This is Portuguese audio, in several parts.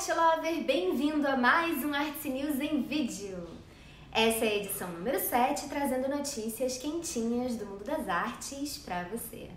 Art Lover, bem-vindo a mais um Arts News em vídeo. Essa é a edição número 7, trazendo notícias quentinhas do mundo das artes para você.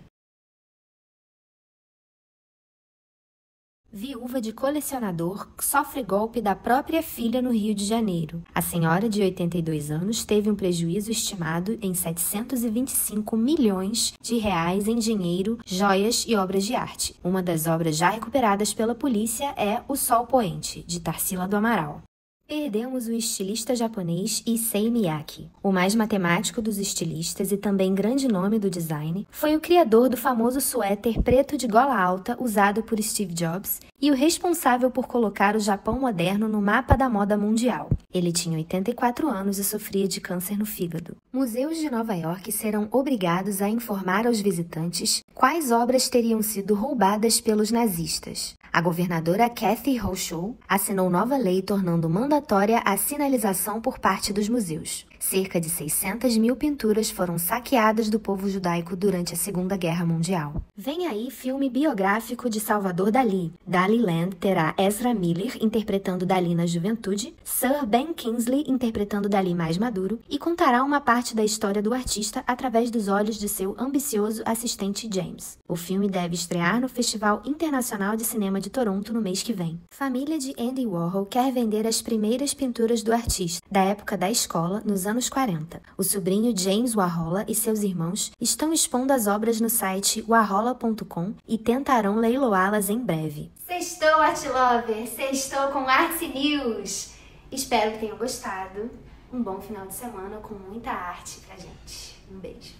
Viúva de colecionador sofre golpe da própria filha no Rio de Janeiro. A senhora, de 82 anos, teve um prejuízo estimado em 725 milhões de reais em dinheiro, joias e obras de arte. Uma das obras já recuperadas pela polícia é O Sol Poente, de Tarsila do Amaral. Perdemos o estilista japonês Issei Miyake. O mais matemático dos estilistas e também grande nome do design, foi o criador do famoso suéter preto de gola alta usado por Steve Jobs e o responsável por colocar o Japão moderno no mapa da moda mundial. Ele tinha 84 anos e sofria de câncer no fígado. Museus de Nova York serão obrigados a informar aos visitantes quais obras teriam sido roubadas pelos nazistas. A governadora Kathy Hochul assinou nova lei tornando mandatória a sinalização por parte dos museus. Cerca de 600 mil pinturas foram saqueadas do povo judaico durante a Segunda Guerra Mundial. Vem aí filme biográfico de Salvador Dali. Dali Land terá Ezra Miller interpretando Dali na juventude, Sir Ben Kingsley interpretando Dali mais maduro e contará uma parte da história do artista através dos olhos de seu ambicioso assistente James. O filme deve estrear no Festival Internacional de Cinema de Toronto no mês que vem. Família de Andy Warhol quer vender as primeiras pinturas do artista, da época da escola, nos anos anos 40. O sobrinho James Warhol e seus irmãos estão expondo as obras no site warhola.com e tentarão leiloá-las em breve. Sextou, Art Lover! Sextou com Arts News! Espero que tenham gostado. Um bom final de semana com muita arte pra gente. Um beijo.